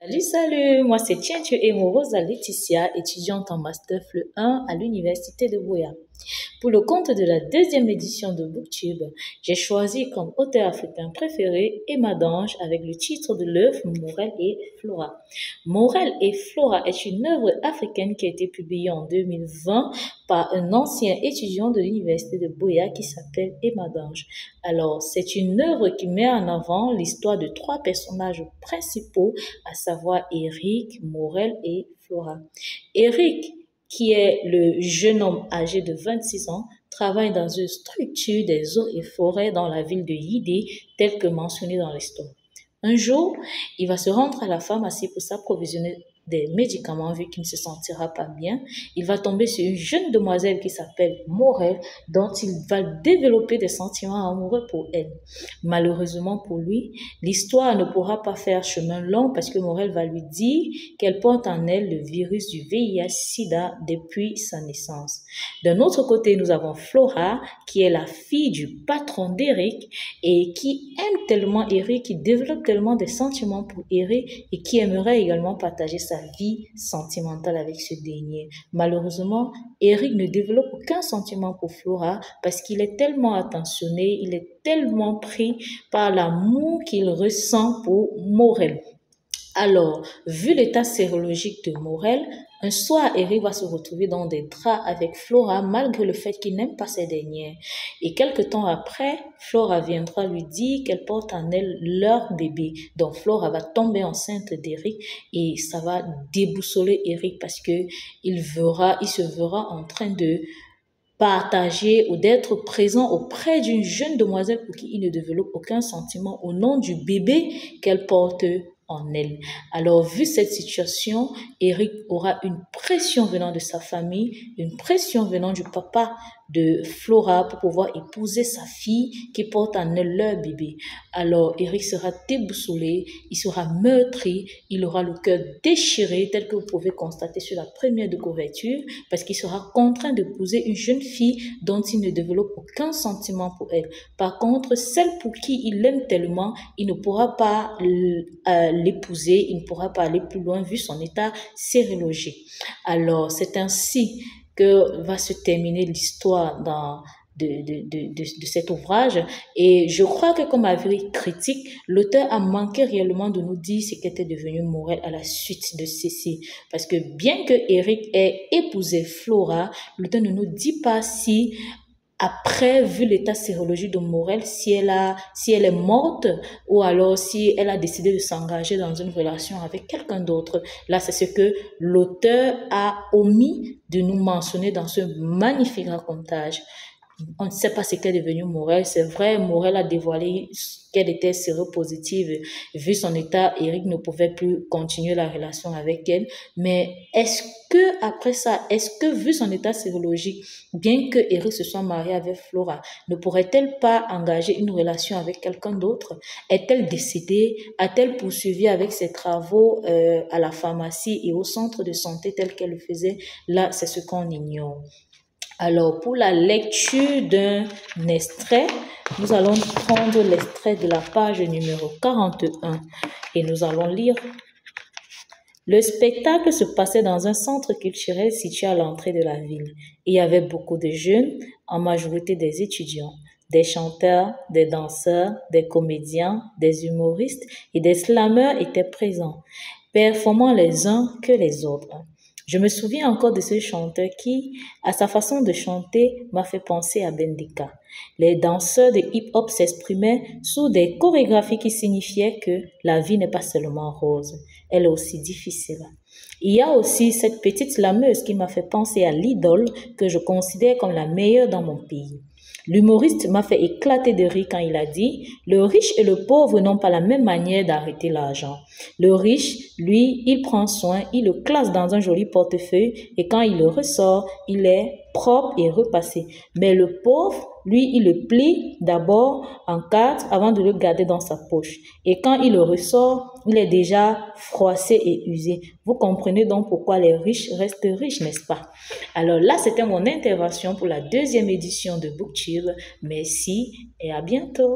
Salut, salut, moi c'est Tientu et mon Rosa Laetitia, étudiante en Master FLE 1 à l'Université de Boya. Pour le compte de la deuxième édition de Booktube, j'ai choisi comme auteur africain préféré Emma Dange avec le titre de l'œuvre Morel et Flora. Morel et Flora est une œuvre africaine qui a été publiée en 2020 par un ancien étudiant de l'université de Boya qui s'appelle Emma Dange. Alors, c'est une œuvre qui met en avant l'histoire de trois personnages principaux, à savoir Eric, Morel et Flora. Eric qui est le jeune homme âgé de 26 ans, travaille dans une structure des eaux et forêts dans la ville de Yidé, telle que mentionnée dans l'histoire. Un jour, il va se rendre à la pharmacie pour s'approvisionner des médicaments vu qu'il ne se sentira pas bien, il va tomber sur une jeune demoiselle qui s'appelle Morel, dont il va développer des sentiments amoureux pour elle. Malheureusement pour lui, l'histoire ne pourra pas faire chemin long parce que Morel va lui dire qu'elle porte en elle le virus du VIH-Sida depuis sa naissance. D'un autre côté, nous avons Flora, qui est la fille du patron d'Eric et qui aime tellement Eric, qui développe tellement des sentiments pour Eric et qui aimerait également partager sa vie sentimentale avec ce dernier. Malheureusement, Eric ne développe aucun sentiment pour Flora parce qu'il est tellement attentionné, il est tellement pris par l'amour qu'il ressent pour Morel. Alors, vu l'état sérologique de Morel, un soir, Eric va se retrouver dans des draps avec Flora malgré le fait qu'il n'aime pas ces dernières. Et quelque temps après, Flora viendra lui dire qu'elle porte en elle leur bébé. Donc Flora va tomber enceinte d'Eric et ça va déboussoler Eric parce que il verra, il se verra en train de partager ou d'être présent auprès d'une jeune demoiselle pour qui il ne développe aucun sentiment au nom du bébé qu'elle porte en elle. Alors, vu cette situation, Eric aura une pression venant de sa famille, une pression venant du papa de Flora pour pouvoir épouser sa fille qui porte en elle leur bébé. Alors, Eric sera déboussolé, il sera meurtri, il aura le cœur déchiré, tel que vous pouvez constater sur la première de couverture, parce qu'il sera contraint d'épouser une jeune fille dont il ne développe aucun sentiment pour elle. Par contre, celle pour qui il l'aime tellement, il ne pourra pas euh, l'épouser, il ne pourra pas aller plus loin vu son état sérologique. Alors, c'est ainsi que va se terminer l'histoire dans de, de, de, de, cet ouvrage. Et je crois que comme avis critique, l'auteur a manqué réellement de nous dire ce qu'était devenu Morel à la suite de ceci. Parce que bien que Eric ait épousé Flora, l'auteur ne nous dit pas si après, vu l'état sérologique de Morel, si elle a, si elle est morte ou alors si elle a décidé de s'engager dans une relation avec quelqu'un d'autre. Là, c'est ce que l'auteur a omis de nous mentionner dans ce magnifique racontage. On ne sait pas ce qu'est devenu Morel. C'est vrai, Morel a dévoilé qu'elle était séropositive. Vu son état, Eric ne pouvait plus continuer la relation avec elle. Mais est-ce que, après ça, est-ce que, vu son état sérologique, bien que Eric se soit marié avec Flora, ne pourrait-elle pas engager une relation avec quelqu'un d'autre? Est-elle décédée? A-t-elle poursuivi avec ses travaux euh, à la pharmacie et au centre de santé tel qu'elle le faisait? Là, c'est ce qu'on ignore. Alors, pour la lecture d'un extrait, nous allons prendre l'extrait de la page numéro 41 et nous allons lire. Le spectacle se passait dans un centre culturel situé à l'entrée de la ville. Il y avait beaucoup de jeunes, en majorité des étudiants, des chanteurs, des danseurs, des comédiens, des humoristes et des slameurs étaient présents, performant les uns que les autres. Je me souviens encore de ce chanteur qui, à sa façon de chanter, m'a fait penser à Bendika. Les danseurs de hip-hop s'exprimaient sous des chorégraphies qui signifiaient que la vie n'est pas seulement rose, elle est aussi difficile. Il y a aussi cette petite lameuse qui m'a fait penser à l'idole que je considère comme la meilleure dans mon pays. L'humoriste m'a fait éclater de rire quand il a dit Le riche et le pauvre n'ont pas la même manière d'arrêter l'argent. Le riche, lui, il prend soin, il le classe dans un joli portefeuille et quand il le ressort, il est propre et repassé. Mais le pauvre, lui, il le plie d'abord en quatre avant de le garder dans sa poche. Et quand il le ressort, il est déjà froissé et usé. Vous comprenez donc pourquoi les riches restent riches, n'est-ce pas? Alors là, c'était mon intervention pour la deuxième édition de BookTube. Merci et à bientôt.